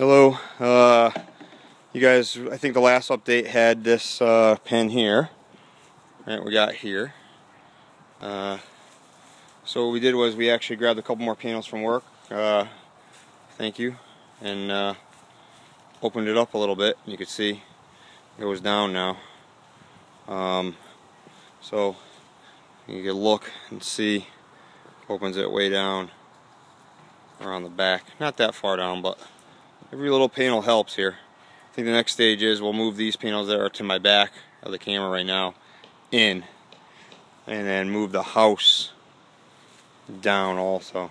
Hello. Uh, you guys, I think the last update had this uh, pen here. Right, we got here. Uh, so what we did was we actually grabbed a couple more panels from work. Uh, thank you. And uh, opened it up a little bit. You can see it goes down now. Um, so you can look and see opens it way down around the back. Not that far down, but every little panel helps here. I think the next stage is we'll move these panels that are to my back of the camera right now in and then move the house down also.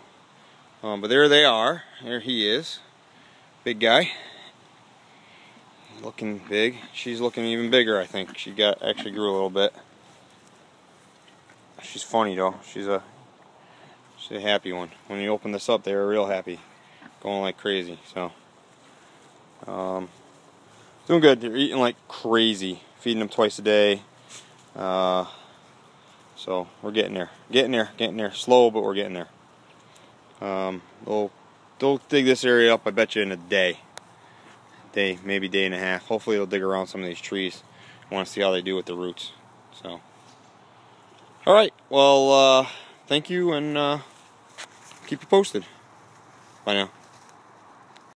Um, but there they are. There he is. Big guy. Looking big. She's looking even bigger, I think. She got actually grew a little bit. She's funny though. She's a she's a happy one. When you open this up, they were real happy, going like crazy. So, um, doing good. They're eating like crazy. Feeding them twice a day. Uh, so we're getting there, getting there, getting there. Slow, but we're getting there. Um, they'll they'll dig this area up. I bet you in a day, day maybe day and a half. Hopefully they'll dig around some of these trees. I want to see how they do with the roots. So. All right. Well, uh, thank you, and uh, keep you posted. Bye now.